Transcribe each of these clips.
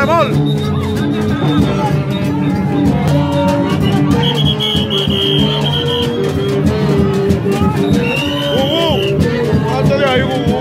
amor. Uh, uh. Salte de ahí, uh,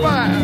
Bye bye.